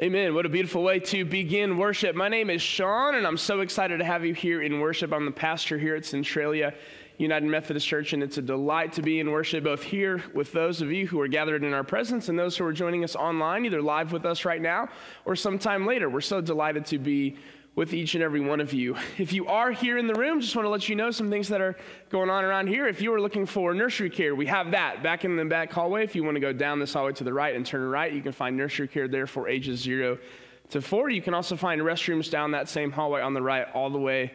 Amen. What a beautiful way to begin worship. My name is Sean, and I'm so excited to have you here in worship. I'm the pastor here at Centralia United Methodist Church, and it's a delight to be in worship both here with those of you who are gathered in our presence and those who are joining us online, either live with us right now or sometime later. We're so delighted to be with each and every one of you. If you are here in the room, just want to let you know some things that are going on around here. If you are looking for nursery care, we have that back in the back hallway. If you want to go down this hallway to the right and turn right, you can find nursery care there for ages zero to four. You can also find restrooms down that same hallway on the right all the way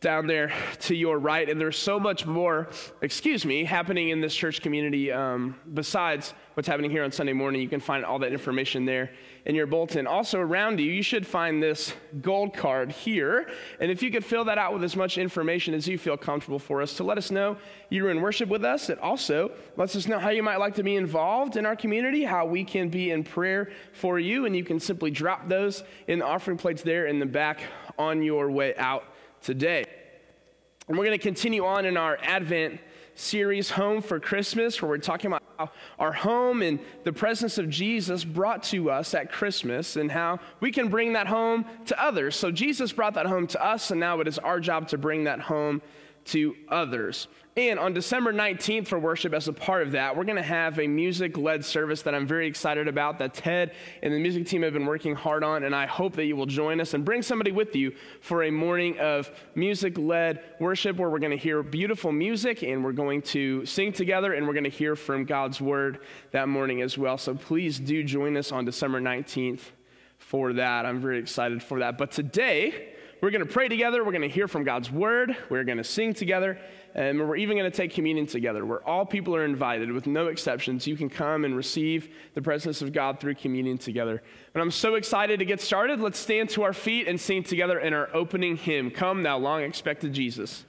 down there to your right. And there's so much more, excuse me, happening in this church community um, besides what's happening here on Sunday morning. You can find all that information there in your bulletin. Also, around you, you should find this gold card here. And if you could fill that out with as much information as you feel comfortable for us to let us know you're in worship with us, it also lets us know how you might like to be involved in our community, how we can be in prayer for you. And you can simply drop those in the offering plates there in the back on your way out today. And we're going to continue on in our Advent series, Home for Christmas, where we're talking about our home and the presence of Jesus brought to us at Christmas and how we can bring that home to others. So Jesus brought that home to us, and now it is our job to bring that home to others. And on December 19th for worship, as a part of that, we're going to have a music led service that I'm very excited about that Ted and the music team have been working hard on. And I hope that you will join us and bring somebody with you for a morning of music led worship where we're going to hear beautiful music and we're going to sing together and we're going to hear from God's word that morning as well. So please do join us on December 19th for that. I'm very excited for that. But today, we're going to pray together. We're going to hear from God's word. We're going to sing together. And we're even going to take communion together, where all people are invited with no exceptions. You can come and receive the presence of God through communion together. And I'm so excited to get started. Let's stand to our feet and sing together in our opening hymn Come, thou long expected Jesus.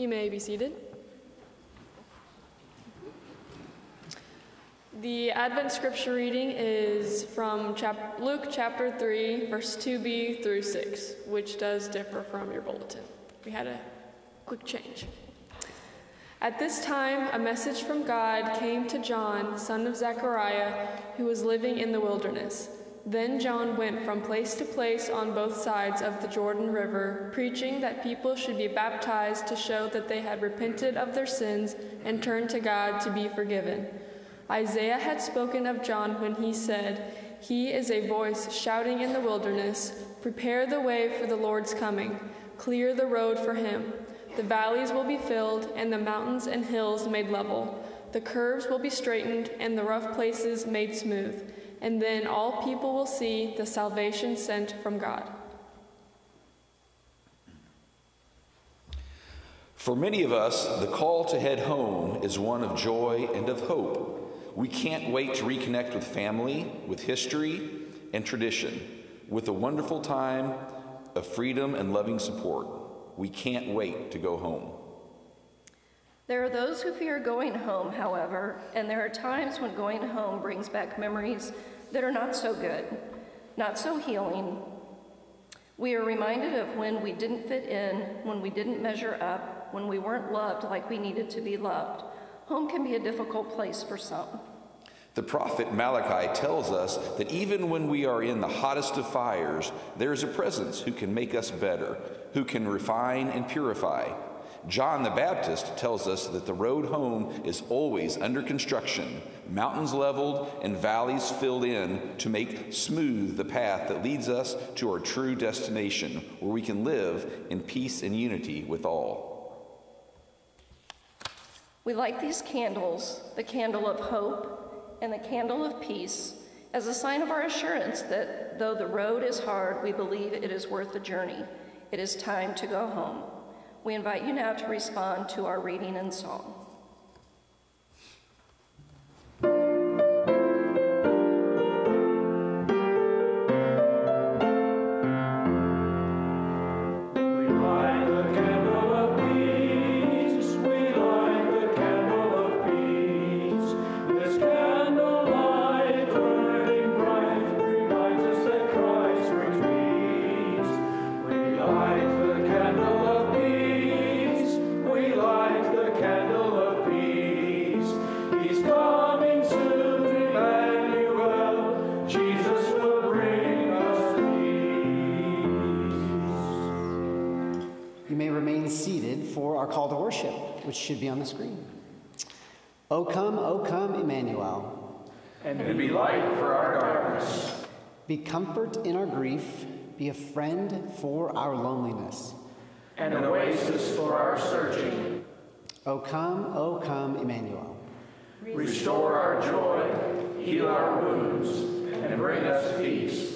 You may be seated. The Advent scripture reading is from chap- Luke chapter 3, verse 2b through 6, which does differ from your bulletin. We had a quick change. At this time, a message from God came to John, son of Zechariah, who was living in the wilderness. Then John went from place to place on both sides of the Jordan River, preaching that people should be baptized to show that they had repented of their sins and turned to God to be forgiven. Isaiah had spoken of John when he said, He is a voice shouting in the wilderness, Prepare the way for the Lord's coming, clear the road for him. The valleys will be filled, and the mountains and hills made level. The curves will be straightened, and the rough places made smooth. And then all people will see the salvation sent from God. For many of us, the call to head home is one of joy and of hope. We can't wait to reconnect with family, with history and tradition, with a wonderful time of freedom and loving support. We can't wait to go home. There are those who fear going home, however, and there are times when going home brings back memories that are not so good, not so healing. We are reminded of when we didn't fit in, when we didn't measure up, when we weren't loved like we needed to be loved. Home can be a difficult place for some. The prophet Malachi tells us that even when we are in the hottest of fires, there is a presence who can make us better, who can refine and purify. John the Baptist tells us that the road home is always under construction, mountains leveled and valleys filled in to make smooth the path that leads us to our true destination, where we can live in peace and unity with all. We light these candles, the candle of hope and the candle of peace, as a sign of our assurance that though the road is hard, we believe it is worth the journey. It is time to go home. We invite you now to respond to our reading and song. Should be on the screen. O come, O come, Emmanuel. And be light for our darkness. Be comfort in our grief. Be a friend for our loneliness. And an oasis for our searching. O come, O come, Emmanuel. Restore our joy, heal our wounds, and bring us peace.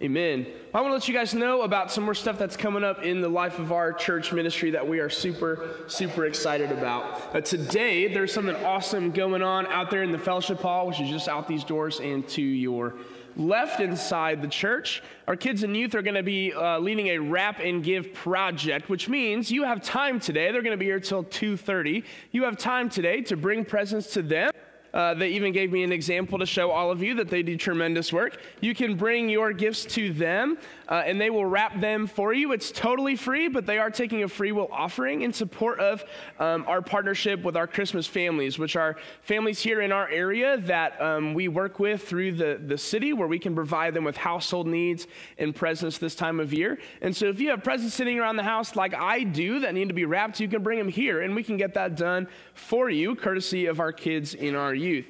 Amen. I want to let you guys know about some more stuff that's coming up in the life of our church ministry that we are super, super excited about. Uh, today, there's something awesome going on out there in the fellowship hall, which is just out these doors and to your left inside the church. Our kids and youth are going to be uh, leading a wrap and give project, which means you have time today. They're going to be here till 2:30. You have time today to bring presents to them. Uh, they even gave me an example to show all of you that they do tremendous work. You can bring your gifts to them, uh, and they will wrap them for you. It's totally free, but they are taking a free will offering in support of um, our partnership with our Christmas families, which are families here in our area that um, we work with through the, the city, where we can provide them with household needs and presents this time of year. And so, if you have presents sitting around the house like I do that need to be wrapped, you can bring them here, and we can get that done for you, courtesy of our kids in our youth.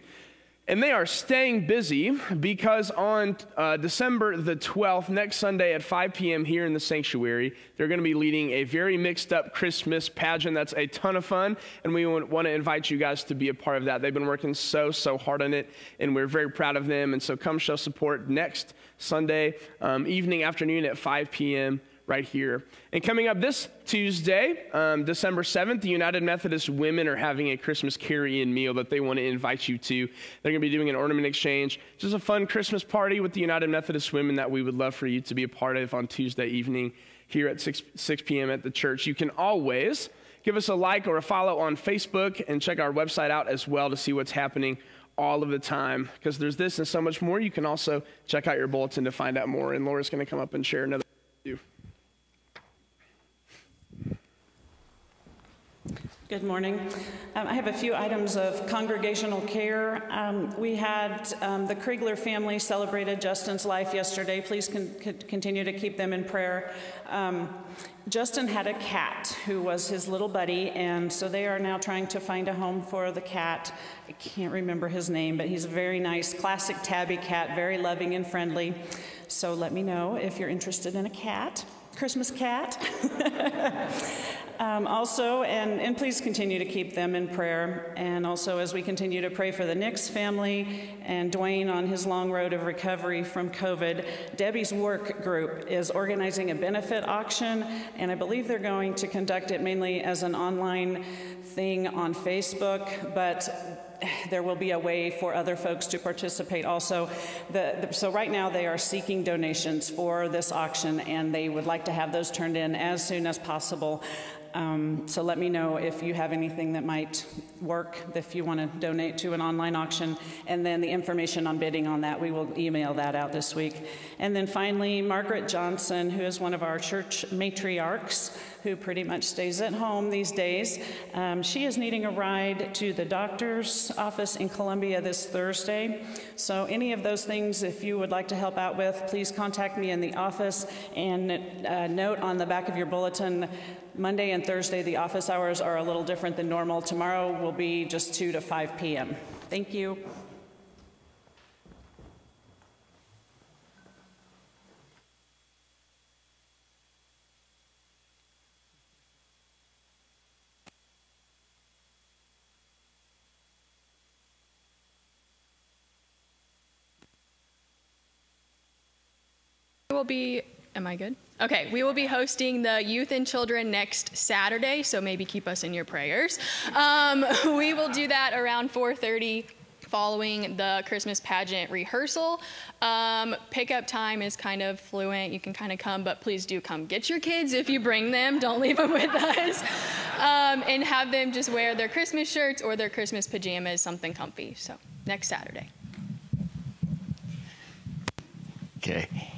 And they are staying busy because on uh, December the 12th, next Sunday at 5 p.m. here in the sanctuary, they're going to be leading a very mixed up Christmas pageant that's a ton of fun. And we want to invite you guys to be a part of that. They've been working so, so hard on it, and we're very proud of them. And so come show support next Sunday um, evening, afternoon at 5 p.m right here. And coming up this Tuesday, um, December 7th, the United Methodist Women are having a Christmas carry in meal that they want to invite you to. They're going to be doing an ornament exchange, just a fun Christmas party with the United Methodist Women that we would love for you to be a part of on Tuesday evening here at 6, 6 p.m. at the church. You can always give us a like or a follow on Facebook and check our website out as well to see what's happening all of the time because there's this and so much more. You can also check out your bulletin to find out more, and Laura's going to come up and share another. Good morning. Um, I have a few items of congregational care. Um, we had um, the Kriegler family celebrated Justin's life yesterday. Please con continue to keep them in prayer. Um, Justin had a cat who was his little buddy, and so they are now trying to find a home for the cat. I can't remember his name, but he's a very nice, classic tabby cat, very loving and friendly. So let me know if you're interested in a cat, Christmas cat. Um, also, and, and please continue to keep them in prayer. And also, as we continue to pray for the Nix family and Dwayne on his long road of recovery from COVID, Debbie's work group is organizing a benefit auction, and I believe they're going to conduct it mainly as an online thing on Facebook, but there will be a way for other folks to participate also. The, the, so right now they are seeking donations for this auction and they would like to have those turned in as soon as possible. Um, so let me know if you have anything that might work, if you want to donate to an online auction. And then the information on bidding on that, we will email that out this week. And then finally, Margaret Johnson, who is one of our church matriarchs, who pretty much stays at home these days. Um, she is needing a ride to the doctor's office in Columbia this Thursday. So, any of those things, if you would like to help out with, please contact me in the office and uh, note on the back of your bulletin Monday and Thursday, the office hours are a little different than normal. Tomorrow will be just 2 to 5 p.m. Thank you. Will be Am I good? Okay, we will be hosting the Youth and Children next Saturday, so maybe keep us in your prayers. Um, we will do that around 4:30 following the Christmas pageant rehearsal. Um, pickup time is kind of fluent. You can kind of come, but please do come. Get your kids if you bring them. Don't leave them with us. Um, and have them just wear their Christmas shirts or their Christmas pajamas, something comfy. So, next Saturday. Okay.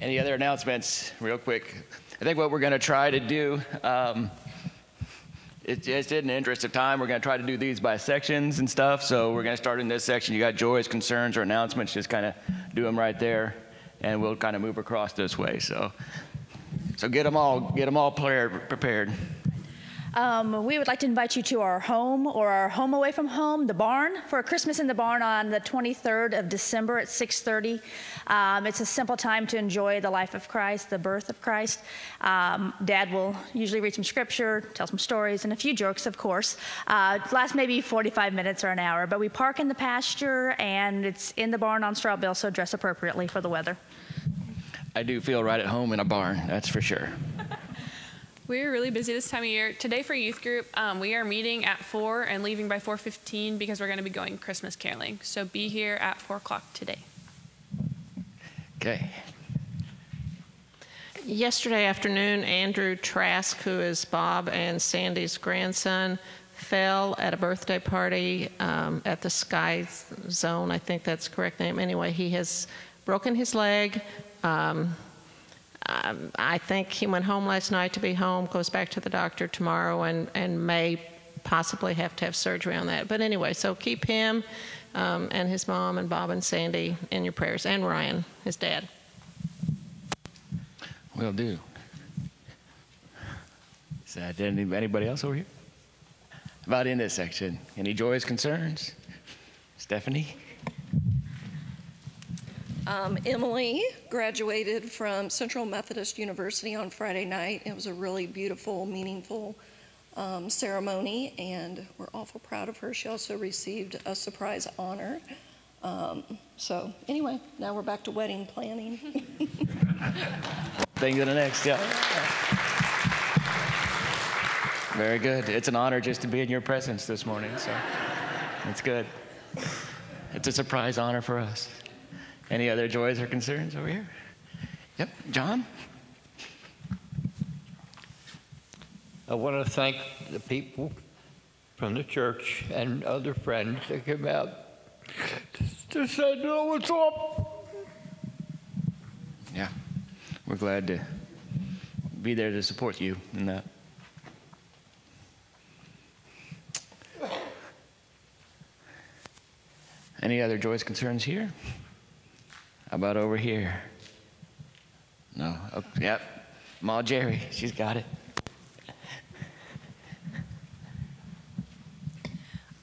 Any other announcements, real quick? I think what we're going to try to do, um, it, just in the interest of time, we're going to try to do these by sections and stuff. So we're going to start in this section. You got joys, concerns, or announcements. Just kind of do them right there, and we'll kind of move across this way. So, so get them all, get them all prepared. Um, we would like to invite you to our home or our home away from home, the barn, for a Christmas in the barn on the 23rd of December at 6:30. Um, it's a simple time to enjoy the life of Christ, the birth of Christ. Um, Dad will usually read some scripture, tell some stories, and a few jokes, of course. Uh, lasts maybe 45 minutes or an hour, but we park in the pasture and it's in the barn on straw Strawbill, so dress appropriately for the weather. I do feel right at home in a barn, that's for sure. We're really busy this time of year. Today for youth group, um, we are meeting at 4 and leaving by 4.15 because we're going to be going Christmas caroling. So be here at 4 o'clock today. Okay. Yesterday afternoon, Andrew Trask, who is Bob and Sandy's grandson, fell at a birthday party um, at the Sky Zone. I think that's the correct name. Anyway, he has broken his leg. Um, um, I think he went home last night to be home, goes back to the doctor tomorrow, and, and may possibly have to have surgery on that. But anyway, so keep him um, and his mom and Bob and Sandy in your prayers, and Ryan, his dad. Will do. Is that anybody else over here? About in this section, any joys, concerns? Stephanie? Um, Emily graduated from Central Methodist University on Friday night. It was a really beautiful, meaningful um, ceremony, and we're awful proud of her. She also received a surprise honor. Um, so, anyway, now we're back to wedding planning. Thing to the next, yeah. Very good. It's an honor just to be in your presence this morning, so it's good. It's a surprise honor for us. Any other joys or concerns over here? Yep, John? I want to thank the people from the church and other friends that came out to say, no, what's up? Yeah, we're glad to be there to support you in that. Any other joys, concerns here? How about over here? No? Oh, yep. Ma Jerry, she's got it.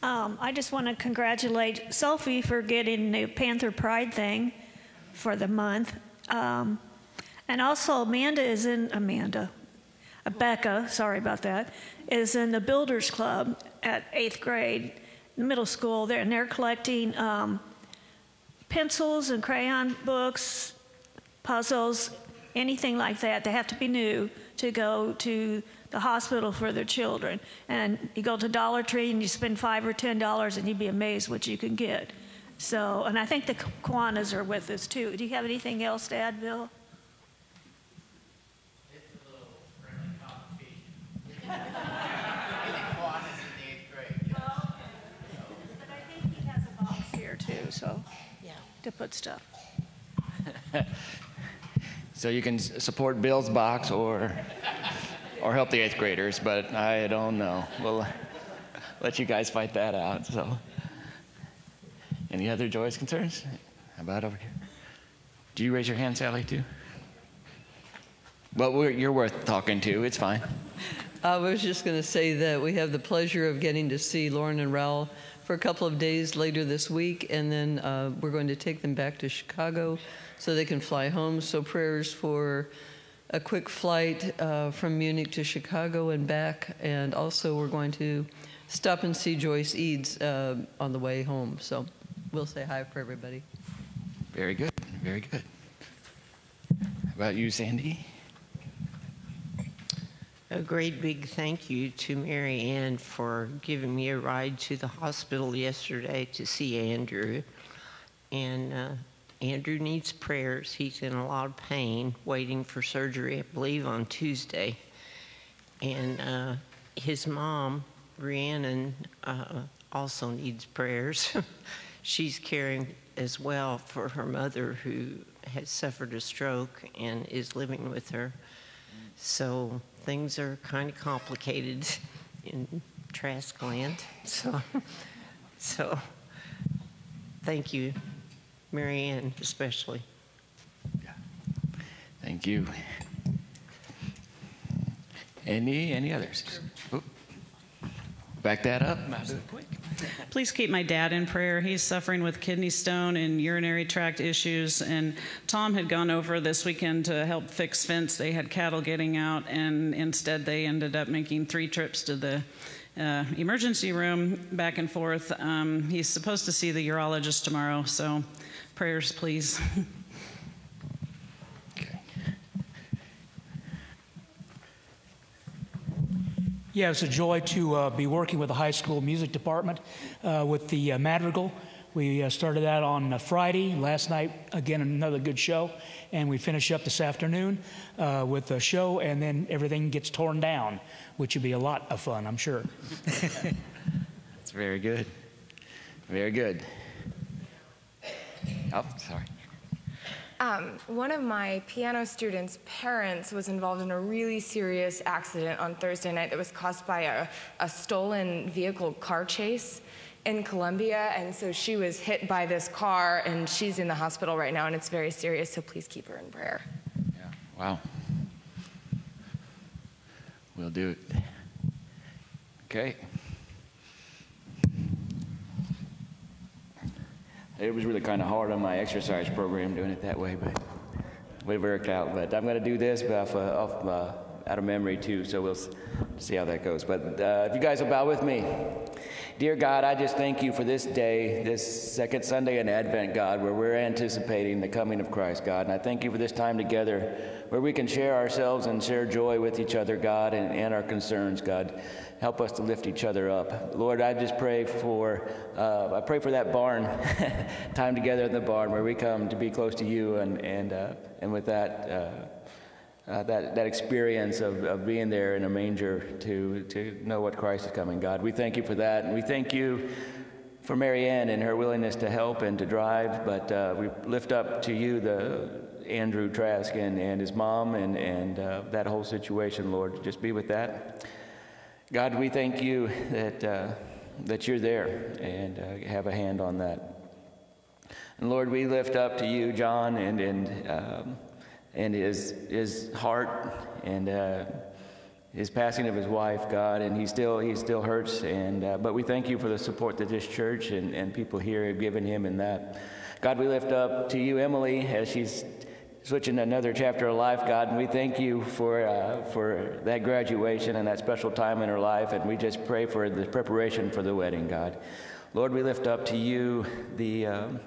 Um, I just want to congratulate Sophie for getting the Panther Pride thing. for the month. Um, and also, Amanda is in, Amanda, Becca, sorry about that, is in the Builders Club at eighth grade, middle school there, and they're collecting um, pencils and crayon books, puzzles, anything like that. They have to be new to go to the hospital for their children. And you go to Dollar Tree and you spend five or ten dollars, and you'd be amazed what you can get. So, and I think the Kiwanis are with us too. Do you have anything else to add, Bill? to put stuff. so you can support Bill's box or or help the eighth graders, but I don't know. We'll let you guys fight that out. So, any other joyous concerns? How about over here? Do you raise your hand, Sally, too? Well, you're worth talking to. It's fine. I was just going to say that we have the pleasure of getting to see Lauren and Raul for a couple of days later this week, and then uh, we're going to take them back to Chicago so they can fly home. So prayers for a quick flight uh, from Munich to Chicago and back, and also we're going to stop and see Joyce Eads uh, on the way home. So we'll say hi for everybody. Very good. Very good. How about you, Sandy? A great big thank you to Mary Ann for giving me a ride to the hospital yesterday to see Andrew. And uh, Andrew needs prayers. He's in a lot of pain, waiting for surgery, I believe, on Tuesday. And uh, his mom, Rhiannon, uh, also needs prayers. She's caring as well for her mother, who has suffered a stroke and is living with her. So things are kind of complicated in Trask land. So, so thank you, Marianne, especially. Yeah. Thank you. Any any others? Back that up. Quick. Please keep my dad in prayer. He's suffering with kidney stone and urinary tract issues. And Tom had gone over this weekend to help fix fence. They had cattle getting out, and instead they ended up making three trips to the uh, emergency room back and forth. Um, he's supposed to see the urologist tomorrow, so prayers, please. Yeah, it's a joy to uh, be working with the high school music department uh, with the uh, Madrigal. We uh, started that on Friday. Last night, again, another good show. And we finish up this afternoon uh, with a show, and then everything gets torn down, which would be a lot of fun, I'm sure. That's very good. Very good. Oh, sorry. Um, one of my piano students' parents was involved in a really serious accident on Thursday night that was caused by a, a stolen vehicle car chase in Columbia. And so she was hit by this car, and she's in the hospital right now, and it's very serious. So please keep her in prayer. Yeah. Wow. We'll do it. Okay. It was really kind of hard on my exercise program doing it that way, but we worked out. But I'm going to do this off, uh, off uh, out of memory too, so we'll see how that goes. But uh, if you guys will bow with me. Dear God, I just thank you for this day, this second Sunday in Advent, God, where we're anticipating the coming of Christ, God. And I thank you for this time together where we can share ourselves and share joy with each other, God, and, and our concerns, God. Help us to lift each other up. Lord, I just pray for, uh, I pray for that barn, time together in the barn where we come to be close to you and, and, uh, and with that, uh, uh, that, that experience of, of being there in a manger to, to know what Christ is coming, God. We thank you for that. And we thank you for Marianne and her willingness to help and to drive. But uh, we lift up to you the Andrew Trask and, and his mom and, and uh, that whole situation, Lord. Just be with that. God, we thank you that, uh, that you're there and uh, have a hand on that. And Lord, we lift up to you, John, and, and um, and his, his heart and uh, his passing of his wife, God, and he still, he still hurts. And, uh, but we thank you for the support that this church and, and people here have given him in that. God, we lift up to you Emily as she's switching to another chapter of life, God, and we thank you for, uh, for that graduation and that special time in her life, and we just pray for the preparation for the wedding, God. Lord, we lift up to you the, um,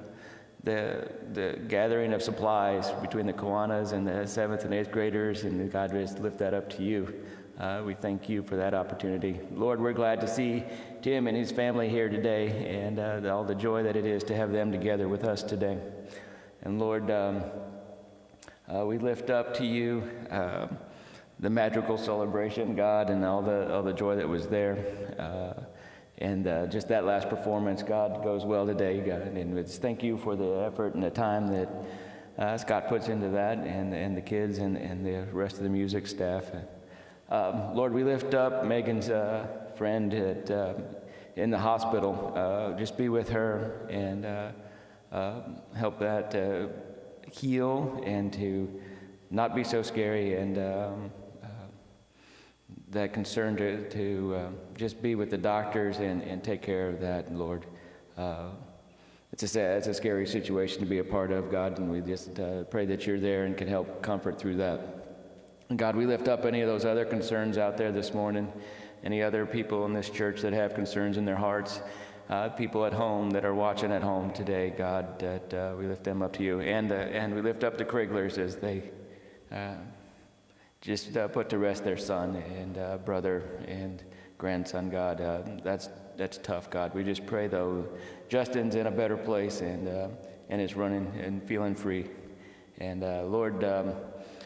the, the gathering of supplies between the Kiwanis and the seventh and eighth graders, and God, just lift that up to you. Uh, we thank you for that opportunity. Lord, we're glad to see Tim and his family here today and uh, all the joy that it is to have them together with us today. And Lord, um, uh, we lift up to you uh, the Madrigal celebration, God, and all the, all the joy that was there. Uh, and uh, just that last performance, God, goes well today, God. And thank you for the effort and the time that uh, Scott puts into that, and, and the kids and, and the rest of the music staff. Um, Lord, we lift up Megan's uh, friend at, in the hospital. just be with her and help that heal and to not be so scary and um, uh, that concern to, to uh, just be with the doctors and, and take care of that, Lord. Uh, it's a, sad, it's a scary situation to be a part of, God, and we just uh, pray that you're there and can help comfort through that. And God, we lift up any of those other concerns out there this morning, any other people in this church that have concerns in their hearts uh, people at home that are watching at home today, God, that uh, we lift them up to you. And, uh, and we lift up the Krieglers as they just uh, put to rest their son and uh, brother and grandson, God. that's, that's tough, God. We just pray, though, Justin's in a better place and, and is running and feeling free. And Lord, um,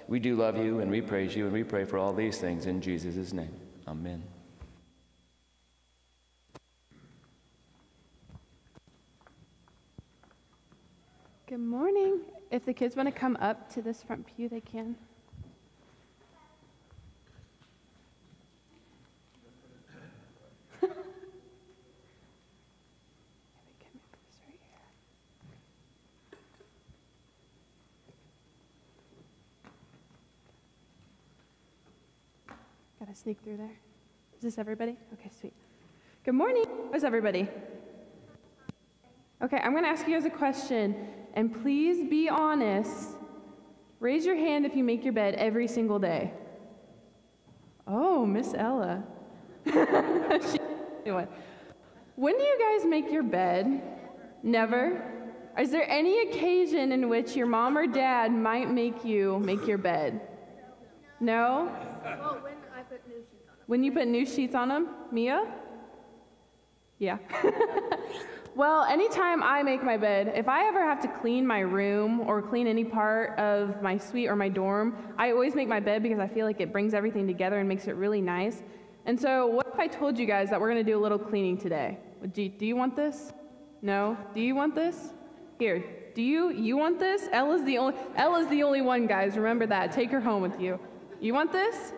we do love you and we praise you and we pray for all these things in Jesus' name. Amen. Good morning. If the kids want to come up to this front pew, they can. Got to sneak through there. Is this everybody? Okay, sweet. Good morning. How's everybody? Okay, I'm going to ask you guys a question. And please be honest. Raise your hand if you make your bed every single day. Oh, Miss Ella. when do you guys make your bed? Never? Is there any occasion in which your mom or dad might make you make your bed? No? Well, when I put new sheets on them. When you put new sheets on them? Mia? Yeah. Well, anytime I make my bed, if I ever have to clean my room or clean any part of my suite or my dorm, I always make my bed because I feel like it brings everything together and makes it really nice. And so, what if I told you guys that we're going to do a little cleaning today? Do you, do you want this? No? Do you want this? Here. Do you you want this? Ella's the only Ella's the only one, guys. Remember that. Take her home with you. You want this?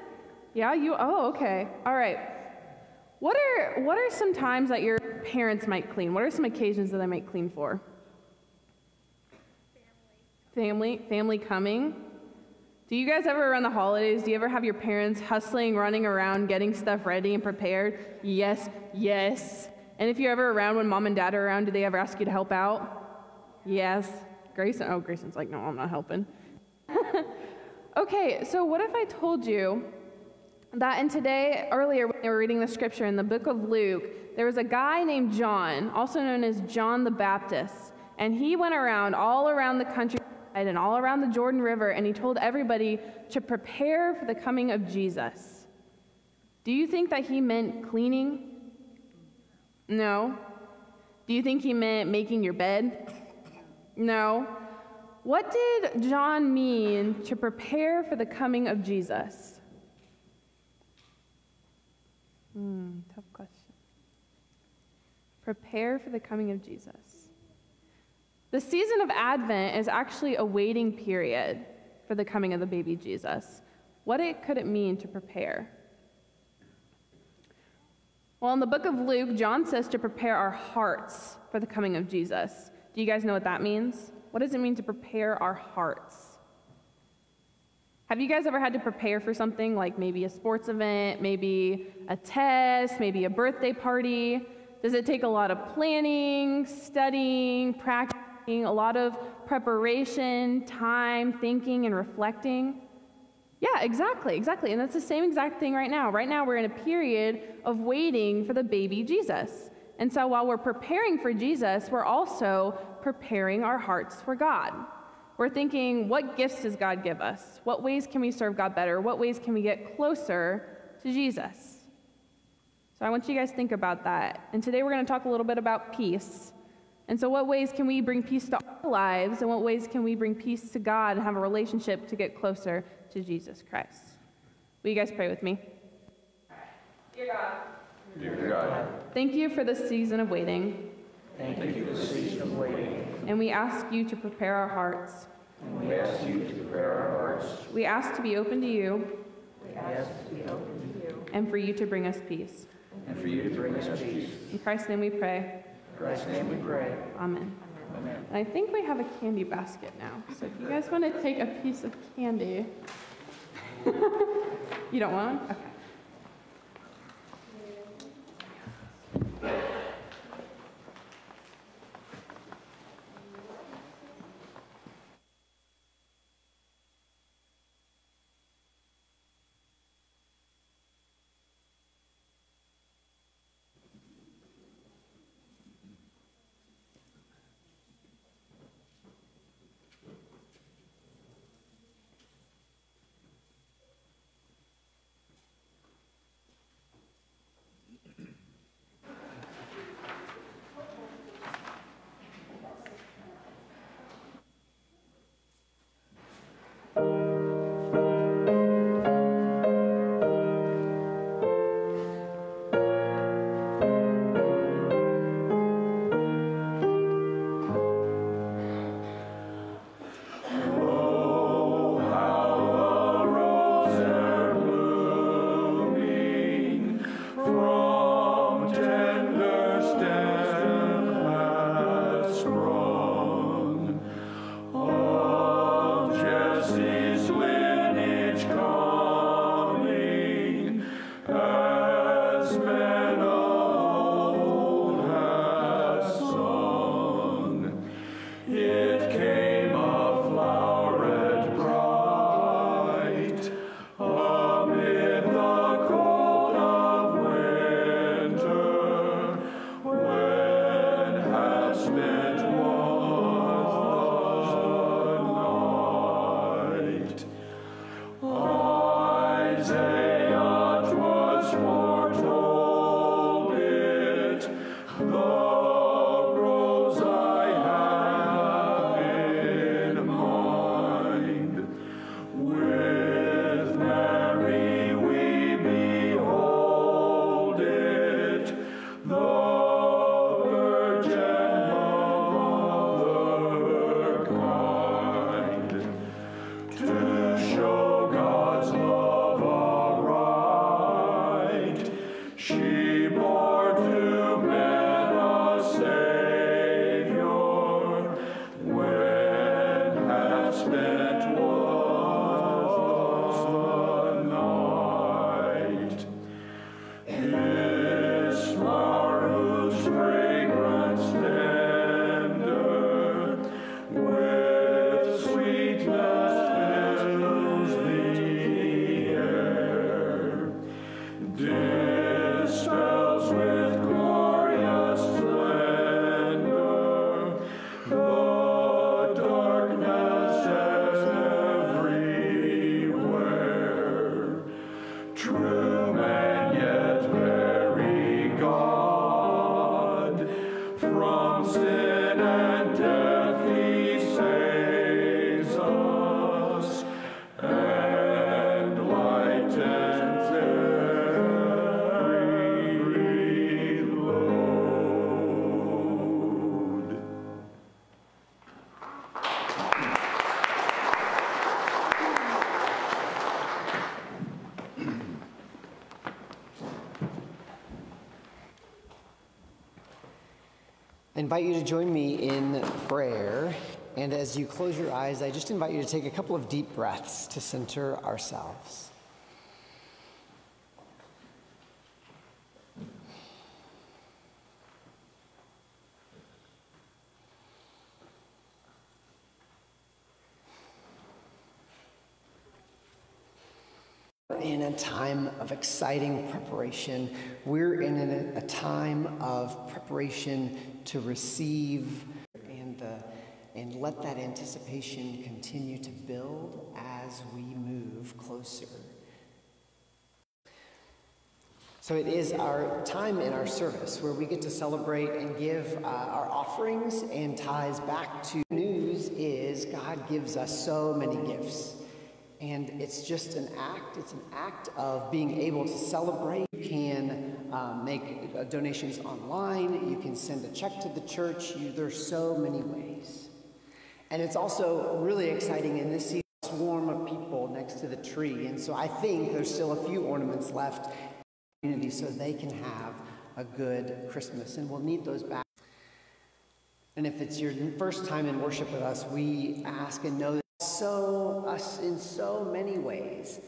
Yeah, you Oh, okay. All right. What are, what are some times that your parents might clean? What are some occasions that they might clean for? Family. Family family coming. Do you guys ever around the holidays, do you ever have your parents hustling, running around, getting stuff ready and prepared? Yes, yes. And if you're ever around when mom and dad are around, do they ever ask you to help out? Yes. Grayson, oh, Grayson's like, no, I'm not helping. okay, so what if I told you that and today, earlier when they were reading the scripture in the book of Luke, there was a guy named John, also known as John the Baptist, and he went around all around the countryside and all around the Jordan River, and he told everybody to prepare for the coming of Jesus. Do you think that he meant cleaning? No. Do you think he meant making your bed? No. What did John mean to prepare for the coming of Jesus? Hmm, tough question. Prepare for the coming of Jesus. The season of Advent is actually a waiting period for the coming of the baby Jesus. What it, could it mean to prepare? Well, in the book of Luke, John says to prepare our hearts for the coming of Jesus. Do you guys know what that means? What does it mean to prepare our hearts? Have you guys ever had to prepare for something like maybe a sports event, maybe a test, maybe a birthday party? Does it take a lot of planning, studying, practicing, a lot of preparation, time, thinking, and reflecting. Yeah, exactly, exactly. And that's the same exact thing right now. Right now, we're in a period of waiting for the baby Jesus. And so while we're preparing for Jesus, we're also preparing our hearts for God. We're thinking, what gifts does God give us? What ways can we serve God better? What ways can we get closer to Jesus? So I want you guys to think about that. And today we're going to talk a little bit about peace. And so, what ways can we bring peace to our lives, and what ways can we bring peace to God and have a relationship to get closer to Jesus Christ? Will you guys pray with me? Dear God. Dear God. Thank you for this season of waiting. Thank you for the season of waiting. And we ask you to prepare our hearts. And we ask you to prepare our hearts. We ask to be open to you. We ask to be open to you. And for you to bring us peace. And for you to bring us peace. In Christ's name we pray. In Christ's name we pray. Amen. Amen. And I think we have a candy basket now. So if you guys want to take a piece of candy. you don't want one? Okay. Invite you to join me in prayer. And as you close your eyes, I just invite you to take a couple of deep breaths to center ourselves. in a time of exciting preparation. We're in a, a time of preparation to receive and, uh, and let that anticipation continue to build as we move closer. So it is our time in our service where we get to celebrate and give uh, our offerings and tithes back to news is God gives us so many gifts. And it's just an act, it's an act of being able to celebrate. You can uh, make uh, donations online, you can send a check to the church. You, there's so many ways. And it's also really exciting in this swarm of people next to the tree. And so I think there's still a few ornaments left in the community so they can have a good Christmas. And we'll need those back. And if it's your first time in worship with us, we ask and know that so us in so many ways.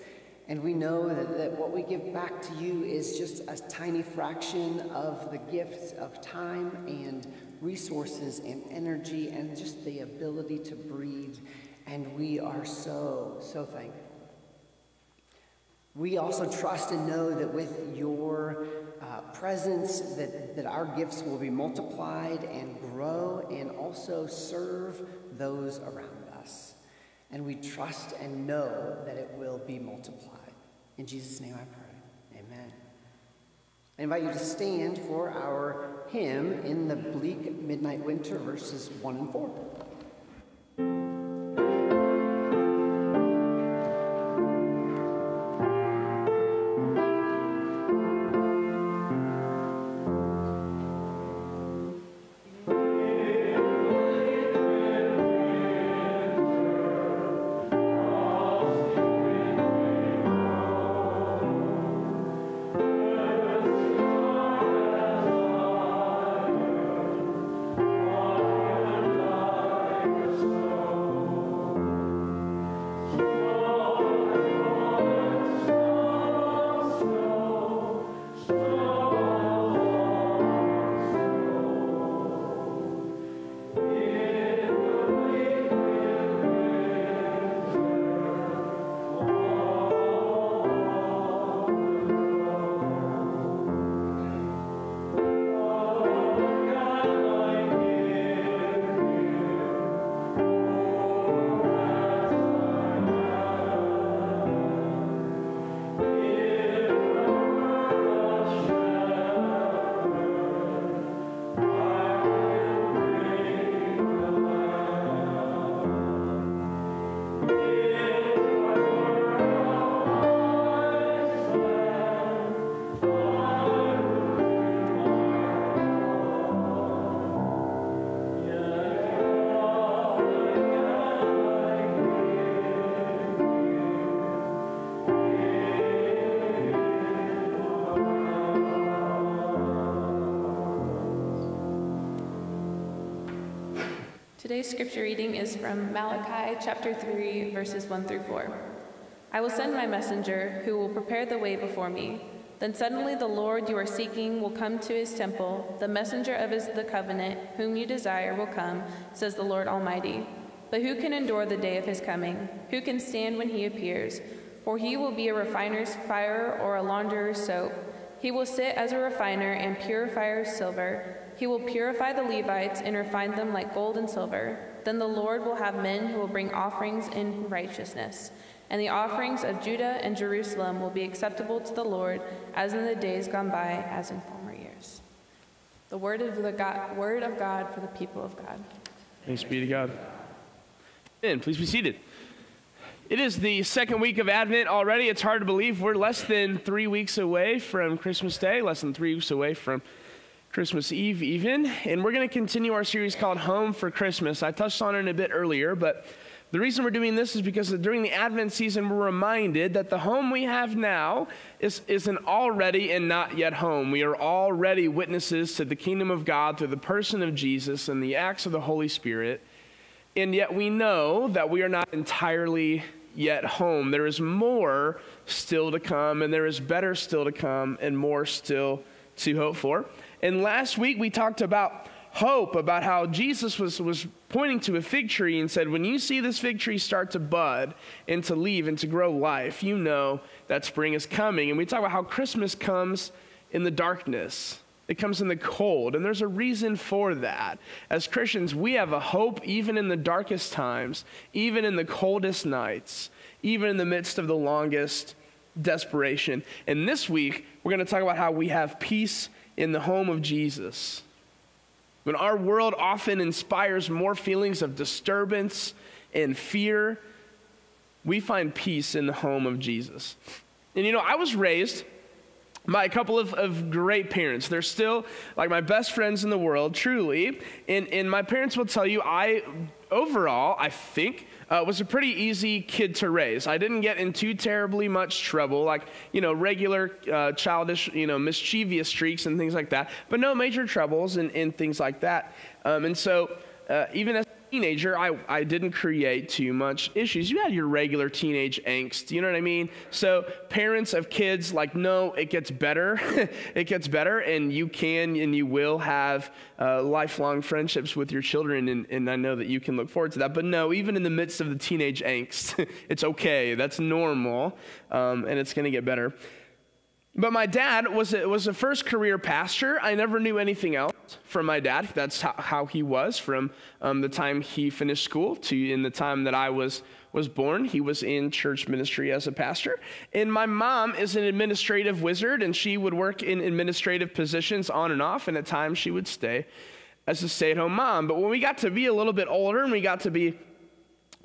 And we know that, that what we give back to you is just a tiny fraction of the gifts of time and resources and energy and just the ability to breathe. And we are so, so thankful. We also trust and know that with your uh, presence, that, that our gifts will be multiplied and grow and also serve those around us. And we trust and know that it will be multiplied. In Jesus' name I pray. Amen. I invite you to stand for our hymn in the bleak midnight winter, verses 1 and 4. Today's scripture reading is from Malachi chapter 3, verses 1 through 4. I will send my messenger who will prepare the way before me. Then suddenly the Lord you are seeking will come to his temple. The messenger of his the covenant, whom you desire, will come, says the Lord Almighty. But who can endure the day of his coming? Who can stand when he appears? For he will be a refiner's fire or a launderer's soap. He will sit as a refiner and purifier of silver. He will purify the Levites and refine them like gold and silver. Then the Lord will have men who will bring offerings in righteousness. And the offerings of Judah and Jerusalem will be acceptable to the Lord, as in the days gone by, as in former years. The word of, the God, word of God for the people of God. Thanks be to God. And please be seated. It is the second week of Advent already. It's hard to believe we're less than three weeks away from Christmas Day, less than three weeks away from Christmas Eve, even. And we're going to continue our series called Home for Christmas. I touched on it a bit earlier, but the reason we're doing this is because during the Advent season, we're reminded that the home we have now is, is an already and not yet home. We are already witnesses to the kingdom of God through the person of Jesus and the acts of the Holy Spirit. And yet we know that we are not entirely yet home. There is more still to come, and there is better still to come, and more still to hope for. And last week we talked about hope about how Jesus was, was pointing to a fig tree and said, When you see this fig tree start to bud and to leave and to grow life, you know that spring is coming. And we talk about how Christmas comes in the darkness. It comes in the cold, and there's a reason for that. As Christians, we have a hope even in the darkest times, even in the coldest nights, even in the midst of the longest desperation. And this week, we're going to talk about how we have peace in the home of Jesus. When our world often inspires more feelings of disturbance and fear, we find peace in the home of Jesus. And you know, I was raised by a couple of, of great parents. They're still like my best friends in the world, truly. And, and my parents will tell you, I, overall, I think, uh, was a pretty easy kid to raise. I didn't get in too terribly much trouble, like, you know, regular uh, childish, you know, mischievous streaks and things like that, but no major troubles and, and things like that. Um, and so, uh, even as teenager, I, I didn't create too much issues. You had your regular teenage angst, you know what I mean? So, parents of kids, like, no, it gets better. it gets better, and you can and you will have uh, lifelong friendships with your children, and, and I know that you can look forward to that. But no, even in the midst of the teenage angst, it's okay. That's normal, um, and it's going to get better. But my dad was a, was a first career pastor. I never knew anything else from my dad. That's how, how he was from um, the time he finished school to in the time that I was was born. He was in church ministry as a pastor. And my mom is an administrative wizard, and she would work in administrative positions on and off. And at times she would stay as a stay at home mom. But when we got to be a little bit older and we got to be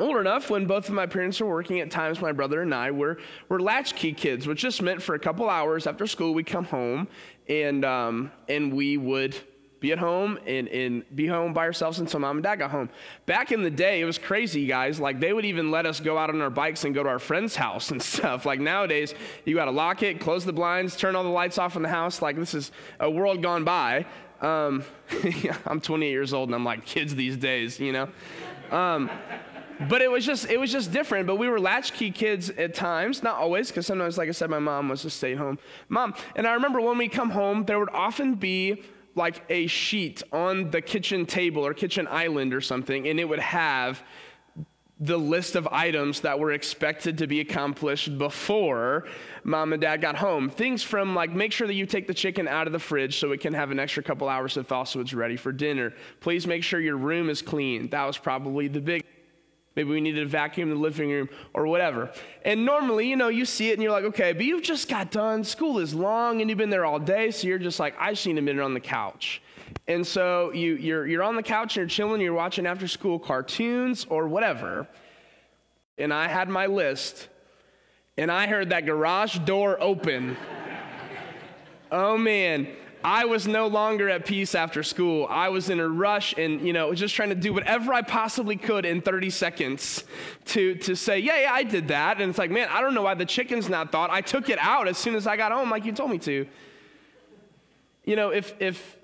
old enough when both of my parents were working at times my brother and i were, were latchkey kids which just meant for a couple hours after school we'd come home and, um, and we would be at home and, and be home by ourselves until mom and dad got home. Back in the day it was crazy guys. Like they would even let us go out on our bikes and go to our friend's house and stuff. Like nowadays you got to lock it close the blinds turn all the lights off in the house. Like this is a world gone by. Um, i'm 28 years old and i'm like kids these days you know? Um, but it was just it was just different. But we were latchkey kids at times, not always, because sometimes, like I said, my mom was a stay-at-home mom. And I remember when we come home, there would often be like a sheet on the kitchen table or kitchen island or something, and it would have the list of items that were expected to be accomplished before mom and dad got home. Things from like make sure that you take the chicken out of the fridge so it can have an extra couple hours to thaw so it's ready for dinner. Please make sure your room is clean. That was probably the big Maybe we needed to vacuum in the living room or whatever. And normally, you know, you see it and you're like, okay, but you've just got done. School is long and you've been there all day, so you're just like, I just need a minute on the couch. And so you, you're, you're on the couch and you're chilling, you're watching after school cartoons or whatever. And I had my list, and I heard that garage door open. oh man, I was no longer at peace after school. I was in a rush and, you know, was just trying to do whatever I possibly could in 30 seconds to, to say, yeah, yeah, I did that. And it's like, man, I don't know why the chicken's not thawed. I took it out as soon as I got home, like you told me to. You know, if, if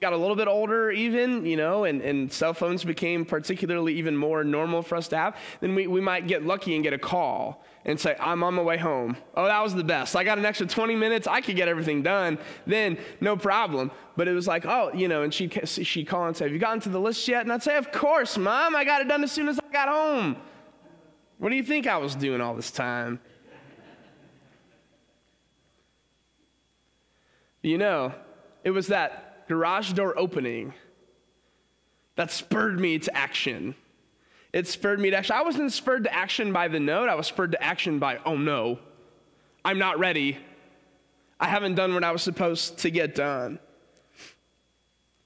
got a little bit older, even, you know, and, and cell phones became particularly even more normal for us to have, then we, we might get lucky and get a call and say, I'm on my way home. Oh, that was the best. I got an extra 20 minutes. I could get everything done. Then, no problem. But it was like, oh, you know, and she'd, she'd call and say, Have you gotten to the list yet? And I'd say, Of course, Mom. I got it done as soon as I got home. What do you think I was doing all this time? You know, it was that garage door opening that spurred me to action. It spurred me to action. I wasn't spurred to action by the note, I was spurred to action by, oh no, I'm not ready. I haven't done what I was supposed to get done.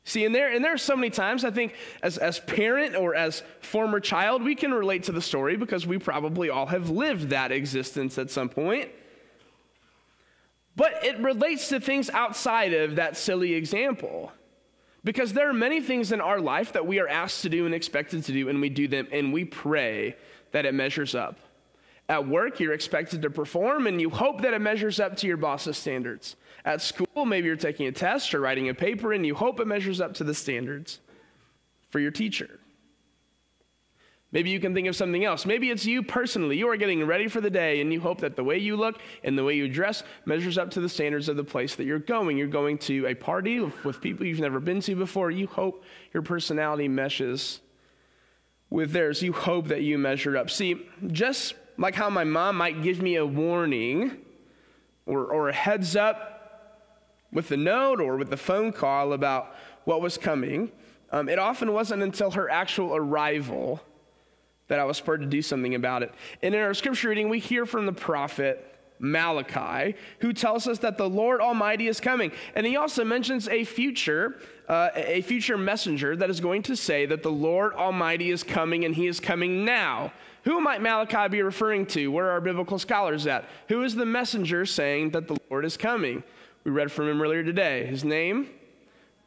See, and there, and there are so many times I think as, as parent or as former child, we can relate to the story because we probably all have lived that existence at some point. But it relates to things outside of that silly example. Because there are many things in our life that we are asked to do and expected to do, and we do them, and we pray that it measures up. At work, you're expected to perform, and you hope that it measures up to your boss's standards. At school, maybe you're taking a test or writing a paper, and you hope it measures up to the standards for your teacher. Maybe you can think of something else. Maybe it's you personally. You are getting ready for the day, and you hope that the way you look and the way you dress measures up to the standards of the place that you're going. You're going to a party with people you've never been to before. You hope your personality meshes with theirs. You hope that you measure up. See, just like how my mom might give me a warning or, or a heads up with a note or with a phone call about what was coming, um, it often wasn't until her actual arrival that I was spurred to do something about it. And in our scripture reading, we hear from the prophet Malachi, who tells us that the Lord Almighty is coming. And he also mentions a future, uh, a future messenger that is going to say that the Lord Almighty is coming and he is coming now. Who might Malachi be referring to? Where are our biblical scholars at? Who is the messenger saying that the Lord is coming? We read from him earlier today. His name?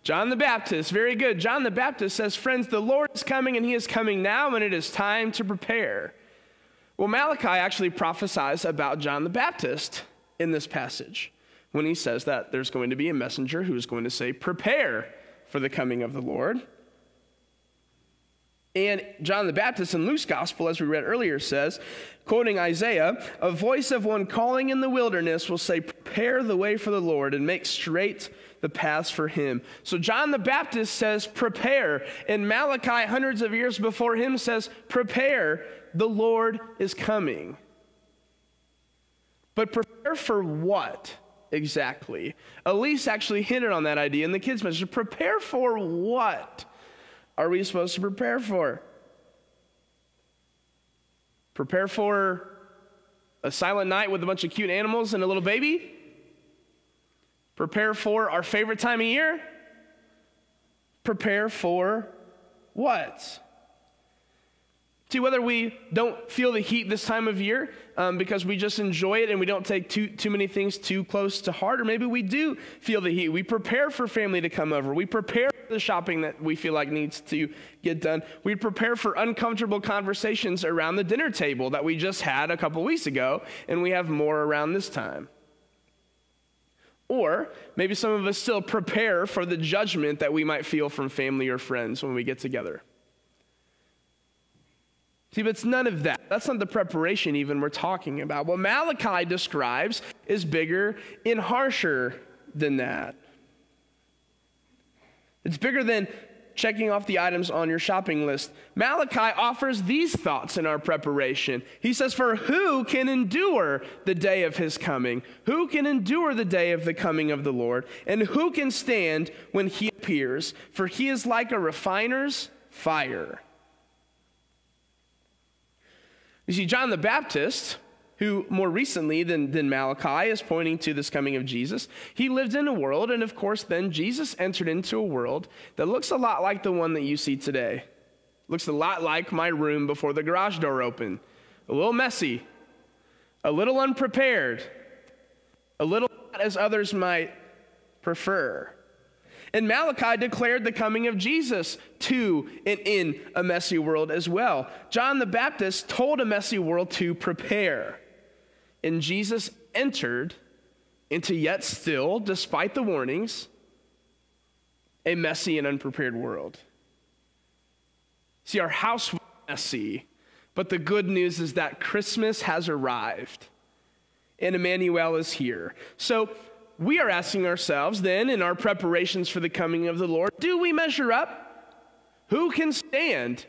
John the Baptist, very good. John the Baptist says, Friends, the Lord is coming and he is coming now, and it is time to prepare. Well, Malachi actually prophesies about John the Baptist in this passage when he says that there's going to be a messenger who is going to say, Prepare for the coming of the Lord. And John the Baptist in Luke's gospel, as we read earlier, says, quoting Isaiah, a voice of one calling in the wilderness will say, Prepare the way for the Lord and make straight the paths for him. So John the Baptist says, Prepare. And Malachi, hundreds of years before him, says, Prepare, the Lord is coming. But prepare for what exactly? Elise actually hinted on that idea in the kids' message. Prepare for what are we supposed to prepare for? Prepare for a silent night with a bunch of cute animals and a little baby? Prepare for our favorite time of year? Prepare for what? See, whether we don't feel the heat this time of year um, because we just enjoy it and we don't take too, too many things too close to heart, or maybe we do feel the heat. We prepare for family to come over. We prepare for the shopping that we feel like needs to get done. We prepare for uncomfortable conversations around the dinner table that we just had a couple weeks ago, and we have more around this time. Or maybe some of us still prepare for the judgment that we might feel from family or friends when we get together. See, but it's none of that. That's not the preparation, even we're talking about. What Malachi describes is bigger and harsher than that. It's bigger than checking off the items on your shopping list. Malachi offers these thoughts in our preparation. He says, For who can endure the day of his coming? Who can endure the day of the coming of the Lord? And who can stand when he appears? For he is like a refiner's fire. You see, John the Baptist who more recently than, than Malachi is pointing to this coming of Jesus, he lived in a world, and of course, then Jesus entered into a world that looks a lot like the one that you see today. Looks a lot like my room before the garage door opened. A little messy, a little unprepared, a little not as others might prefer. And Malachi declared the coming of Jesus to and in a messy world as well. John the Baptist told a messy world to prepare. And Jesus entered into yet still, despite the warnings, a messy and unprepared world. See, our house was messy, but the good news is that Christmas has arrived and Emmanuel is here. So we are asking ourselves then in our preparations for the coming of the Lord do we measure up? Who can stand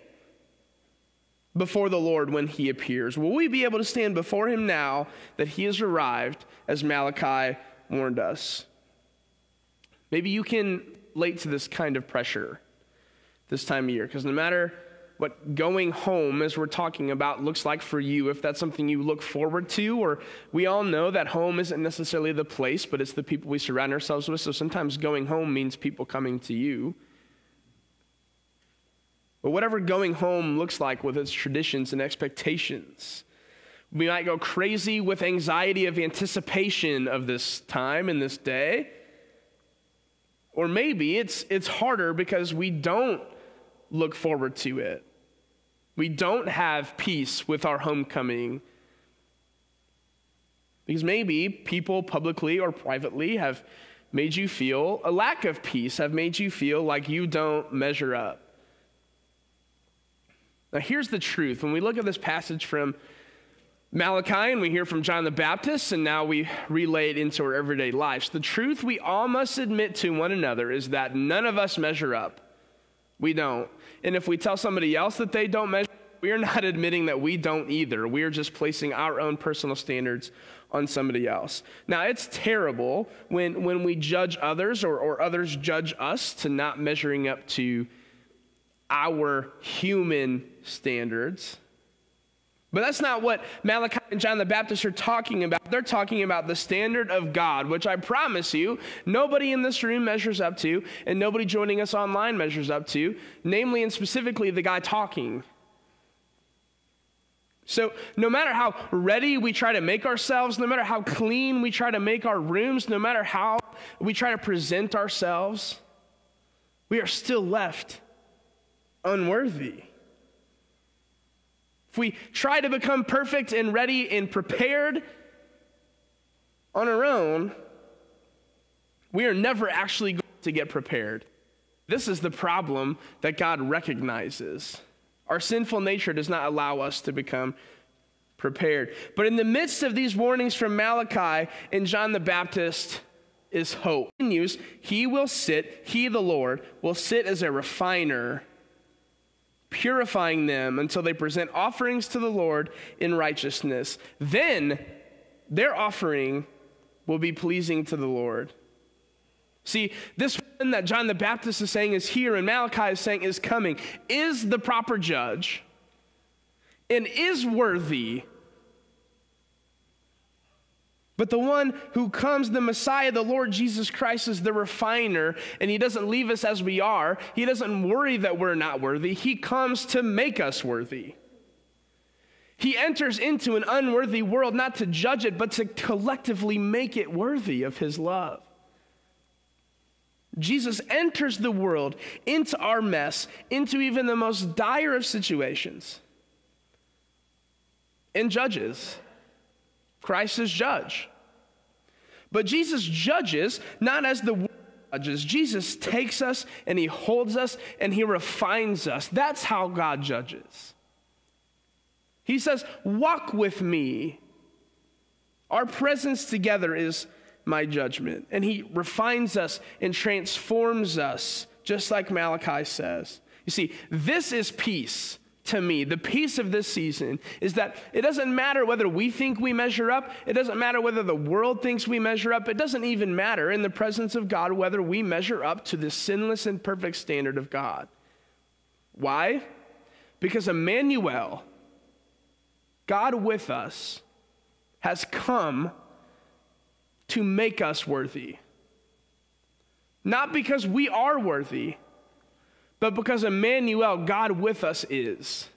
before the Lord when he appears? Will we be able to stand before him now that he has arrived, as Malachi warned us? Maybe you can relate to this kind of pressure this time of year, because no matter what going home, as we're talking about, looks like for you, if that's something you look forward to, or we all know that home isn't necessarily the place, but it's the people we surround ourselves with. So sometimes going home means people coming to you. But whatever going home looks like with its traditions and expectations, we might go crazy with anxiety of anticipation of this time and this day. Or maybe it's, it's harder because we don't look forward to it. We don't have peace with our homecoming. Because maybe people publicly or privately have made you feel a lack of peace, have made you feel like you don't measure up. Now, here's the truth. When we look at this passage from Malachi and we hear from John the Baptist, and now we relay it into our everyday lives, the truth we all must admit to one another is that none of us measure up. We don't. And if we tell somebody else that they don't measure, we are not admitting that we don't either. We are just placing our own personal standards on somebody else. Now, it's terrible when, when we judge others or, or others judge us to not measuring up to our human standards. But that's not what Malachi and John the Baptist are talking about. They're talking about the standard of God, which I promise you, nobody in this room measures up to, and nobody joining us online measures up to, namely and specifically the guy talking. So, no matter how ready we try to make ourselves, no matter how clean we try to make our rooms, no matter how we try to present ourselves, we are still left unworthy. If we try to become perfect and ready and prepared on our own, we are never actually going to get prepared. This is the problem that God recognizes. Our sinful nature does not allow us to become prepared. But in the midst of these warnings from Malachi and John the Baptist is hope. He will sit, he the Lord, will sit as a refiner, purifying them until they present offerings to the Lord in righteousness. Then their offering will be pleasing to the Lord. See, this one that John the Baptist is saying is here and Malachi is saying is coming, is the proper judge and is worthy. But the one who comes, the Messiah, the Lord Jesus Christ, is the refiner, and he doesn't leave us as we are. He doesn't worry that we're not worthy. He comes to make us worthy. He enters into an unworthy world not to judge it, but to collectively make it worthy of his love. Jesus enters the world into our mess, into even the most dire of situations, and judges. Christ is judge. But Jesus judges not as the world judges. Jesus takes us and he holds us and he refines us. That's how God judges. He says, Walk with me. Our presence together is my judgment. And he refines us and transforms us, just like Malachi says. You see, this is peace to me. The peace of this season is that it doesn't matter whether we think we measure up, it doesn't matter whether the world thinks we measure up, it doesn't even matter in the presence of God whether we measure up to the sinless and perfect standard of God. Why? Because Emmanuel, God with us, has come to make us worthy. Not because we are worthy, but because Emmanuel, God with us, is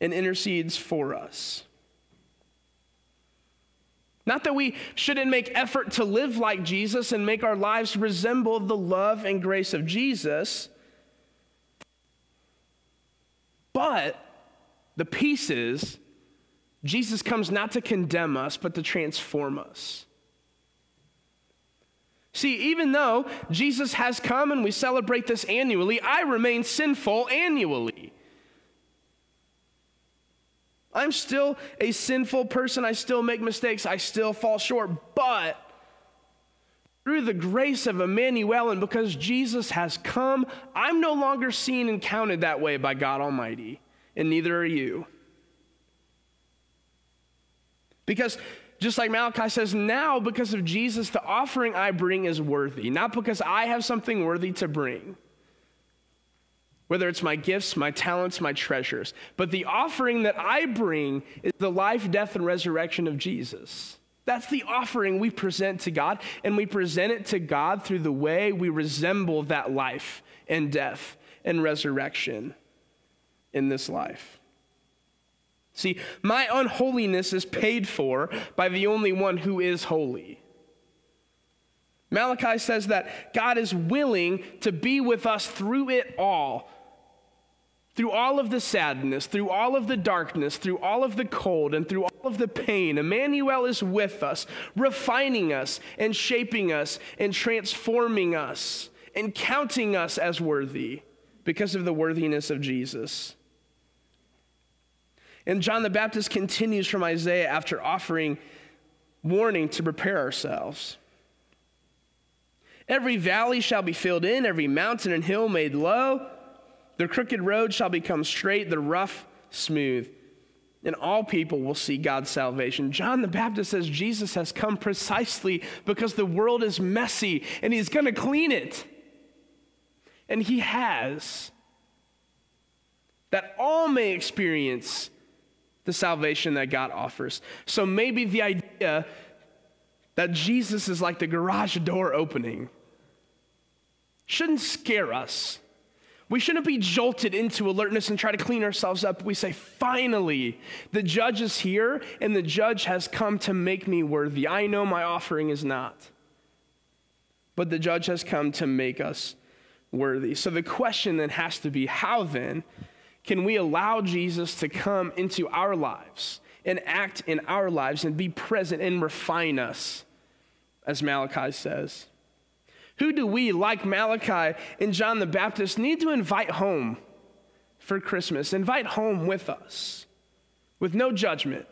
and intercedes for us. Not that we shouldn't make effort to live like Jesus and make our lives resemble the love and grace of Jesus, but the peace is Jesus comes not to condemn us, but to transform us. See, even though Jesus has come and we celebrate this annually, I remain sinful annually. I'm still a sinful person. I still make mistakes. I still fall short. But through the grace of Emmanuel and because Jesus has come, I'm no longer seen and counted that way by God Almighty, and neither are you. Because just like Malachi says, now because of Jesus, the offering I bring is worthy, not because I have something worthy to bring. Whether it's my gifts, my talents, my treasures. But the offering that I bring is the life, death, and resurrection of Jesus. That's the offering we present to God, and we present it to God through the way we resemble that life and death and resurrection in this life. See, my unholiness is paid for by the only one who is holy. Malachi says that God is willing to be with us through it all. Through all of the sadness, through all of the darkness, through all of the cold, and through all of the pain, Emmanuel is with us, refining us and shaping us and transforming us and counting us as worthy because of the worthiness of Jesus. And John the Baptist continues from Isaiah after offering warning to prepare ourselves. Every valley shall be filled in, every mountain and hill made low. The crooked road shall become straight, the rough smooth. And all people will see God's salvation. John the Baptist says Jesus has come precisely because the world is messy and he's going to clean it. And he has. That all may experience the salvation that God offers. So maybe the idea that Jesus is like the garage door opening shouldn't scare us. We shouldn't be jolted into alertness and try to clean ourselves up. We say, finally, the judge is here and the judge has come to make me worthy. I know my offering is not, but the judge has come to make us worthy. So the question then has to be how then can we allow Jesus to come into our lives and act in our lives and be present and refine us, as Malachi says? Who do we, like Malachi and John the Baptist, need to invite home for Christmas? Invite home with us with no judgment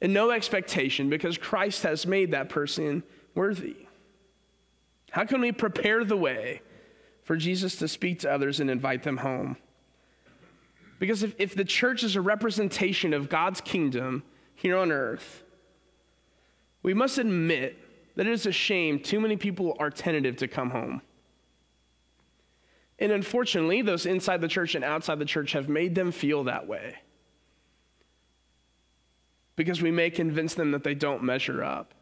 and no expectation because Christ has made that person worthy. How can we prepare the way for Jesus to speak to others and invite them home? Because if, if the church is a representation of God's kingdom here on earth, we must admit that it is a shame too many people are tentative to come home. And unfortunately, those inside the church and outside the church have made them feel that way. Because we may convince them that they don't measure up.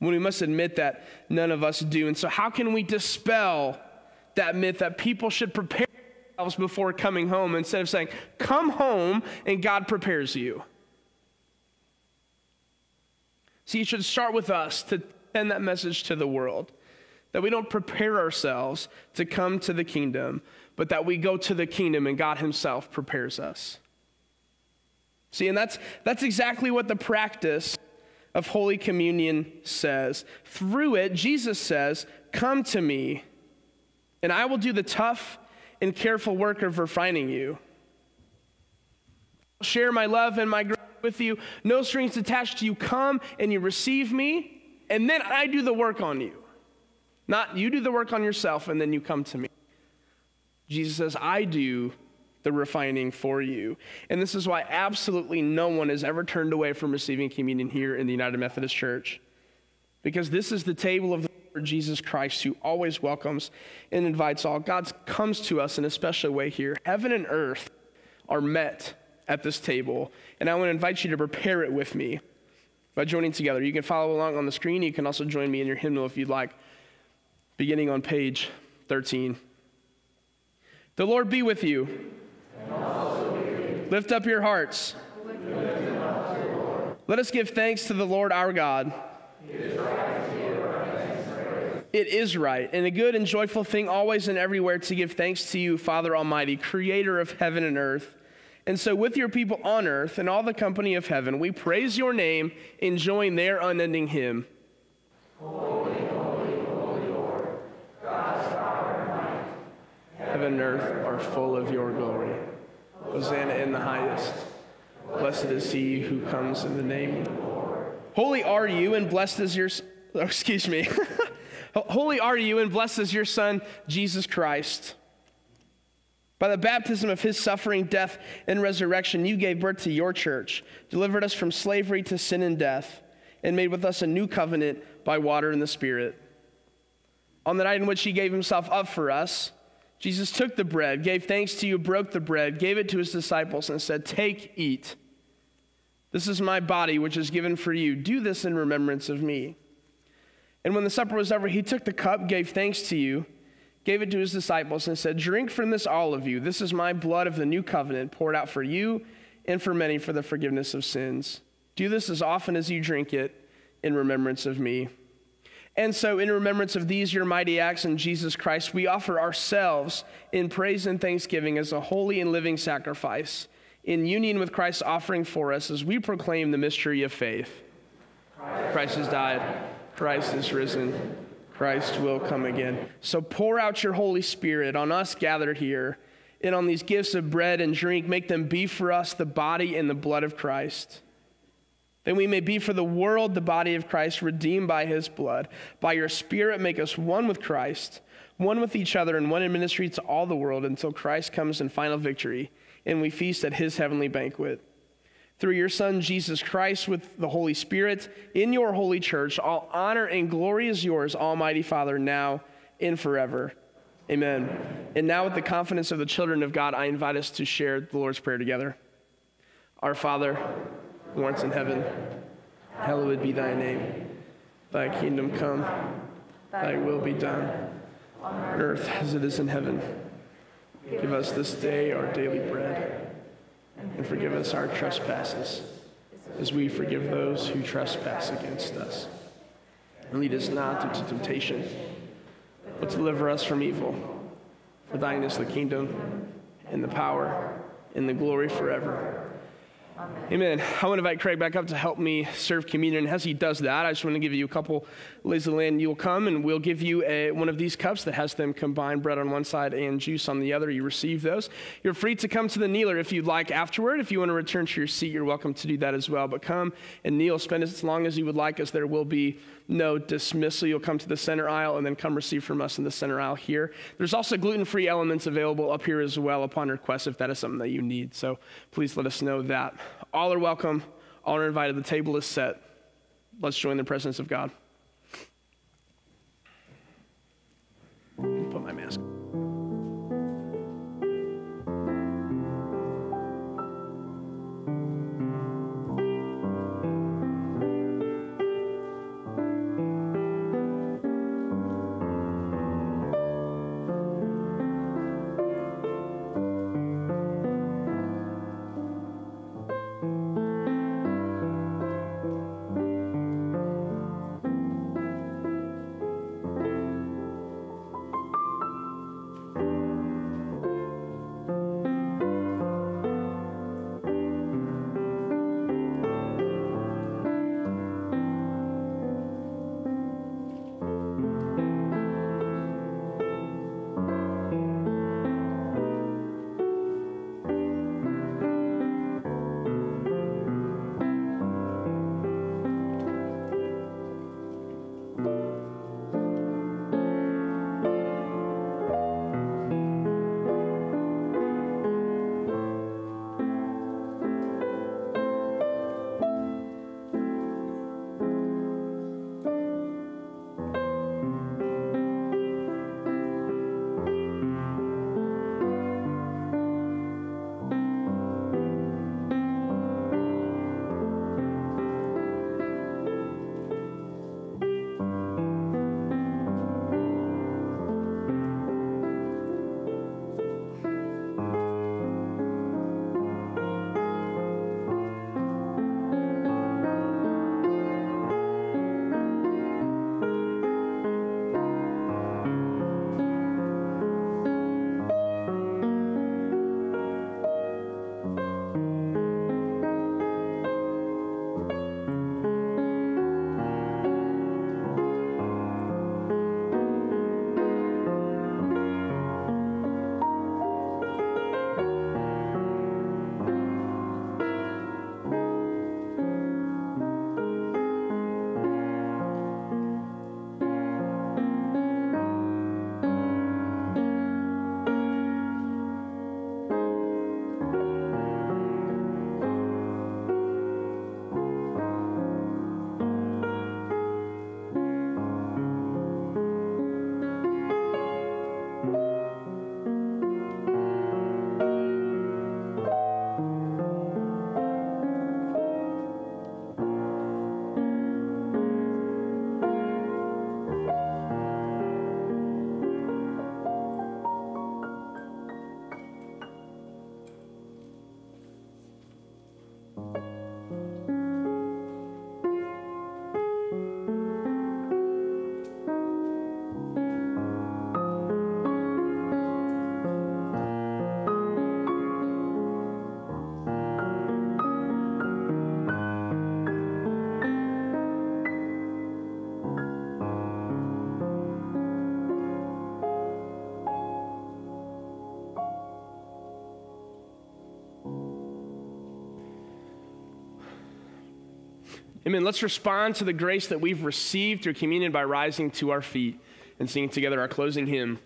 When we must admit that none of us do. And so, how can we dispel that myth that people should prepare before coming home instead of saying, Come home and God prepares you? See, you should start with us to send that message to the world that we don't prepare ourselves to come to the kingdom, but that we go to the kingdom and God Himself prepares us. See, and that's, that's exactly what the practice of Holy Communion says. Through it, Jesus says, Come to me, and I will do the tough and careful work of refining you. I'll Share my love and my grace with you, no strings attached to you. Come and you receive me, and then I do the work on you. Not you do the work on yourself, and then you come to me. Jesus says, I do the refining for you. And this is why absolutely no one is ever turned away from receiving communion here in the United Methodist Church. Because this is the table of the Lord Jesus Christ who always welcomes and invites all. God comes to us in a special way here. Heaven and earth are met at this table, and I want to invite you to prepare it with me by joining together. You can follow along on the screen. You can also join me in your hymnal if you'd like, beginning on page 13. The Lord be with you. Lift up your hearts. Let us give thanks to the Lord our God. It is right and a good and joyful thing always and everywhere to give thanks to you, Father Almighty, creator of heaven and earth. And so, with your people on earth and all the company of heaven, we praise your name, enjoying their unending hymn. Holy, holy, holy Lord, God's power and might. Heaven and earth are full of your glory. Hosanna in the highest. Blessed is he who comes in the name of the Lord. Holy are you, and blessed is your. Oh, excuse me. Holy are you, and blessed is your Son, Jesus Christ. By the baptism of his suffering, death, and resurrection, you gave birth to your church, delivered us from slavery to sin and death, and made with us a new covenant by water and the Spirit. On the night in which he gave himself up for us, Jesus took the bread, gave thanks to you, broke the bread, gave it to his disciples, and said, Take, eat. This is my body, which is given for you. Do this in remembrance of me. And when the supper was over, he took the cup, gave thanks to you gave it to his disciples, and said, Drink from this, all of you. This is my blood of the new covenant, poured out for you and for many for the forgiveness of sins. Do this as often as you drink it in remembrance of me. And so, in remembrance of these your mighty acts in Jesus Christ, we offer ourselves in praise and thanksgiving as a holy and living sacrifice, in union with Christ's offering for us as we proclaim the mystery of faith. Christ has died, Christ is risen. Christ will come again. So pour out your Holy Spirit on us gathered here and on these gifts of bread and drink, make them be for us the body and the blood of Christ. That we may be for the world the body of Christ, redeemed by his blood. By your Spirit, make us one with Christ, one with each other, and one in ministry to all the world until Christ comes in final victory and we feast at his heavenly banquet. Through your Son, Jesus Christ, with the Holy Spirit, in your holy church, all honor and glory is yours, Almighty Father, now and forever. Amen. And now, with the confidence of the children of God, I invite us to share the Lord's Prayer together. Our Father, who art in heaven, hallowed be thy name. Thy kingdom come, thy will be done, on earth as it is in heaven. Give us this day our daily bread, and forgive us our trespasses, as we forgive those who trespass against us. And lead us not into temptation but deliver us from evil. For thine is the kingdom, and the power, and the glory forever. Amen. I want to invite Craig back up to help me serve communion. And as he does that, I just want to give you a couple of land. You'll come and we'll give you a, one of these cups that has them combined bread on one side and juice on the other. You receive those. You're free to come to the kneeler if you'd like afterward. If you want to return to your seat, you're welcome to do that as well. But come and kneel, spend as long as you would like, as there will be no dismissal. You'll come to the center aisle and then come receive from us in the center aisle here. There's also gluten free elements available up here as well upon request if that is something that you need. So please let us know that. All are welcome, all are invited. The table is set. Let's join the presence of God. Put my mask Amen. Let's respond to the grace that we've received through communion by rising to our feet and singing together our closing hymn.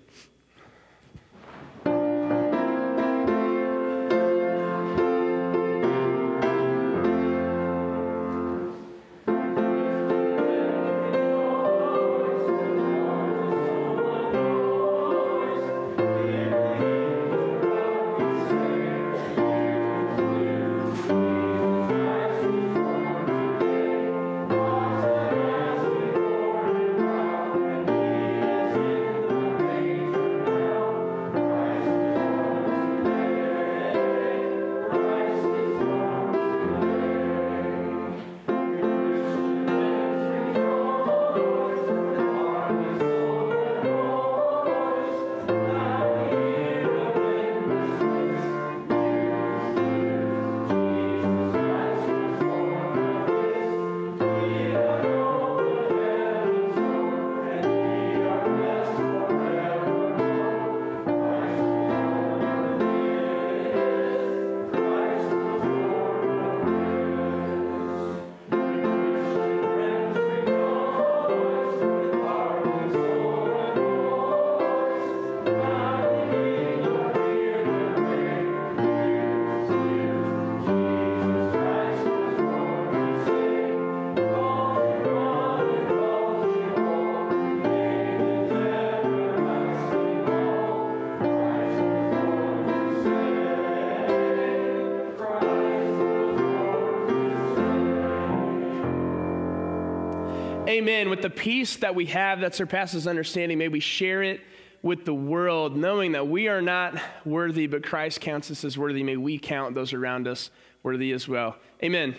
With the peace that we have that surpasses understanding, may we share it with the world, knowing that we are not worthy, but Christ counts us as worthy. May we count those around us worthy as well. Amen.